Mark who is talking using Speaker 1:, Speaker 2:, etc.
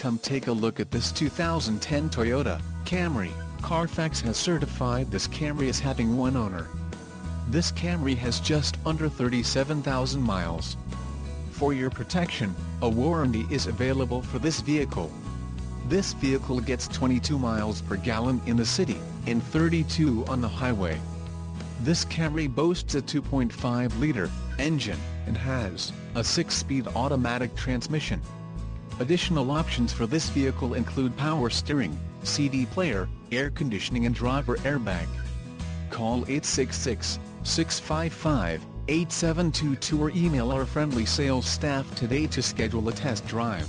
Speaker 1: Come take a look at this 2010 Toyota Camry. Carfax has certified this Camry as having one owner. This Camry has just under 37,000 miles. For your protection, a warranty is available for this vehicle. This vehicle gets 22 miles per gallon in the city, and 32 on the highway. This Camry boasts a 2.5-liter engine, and has a 6-speed automatic transmission. Additional options for this vehicle include power steering, CD player, air conditioning and driver airbag. Call 866-655-8722 or email our friendly sales staff today to schedule a test drive.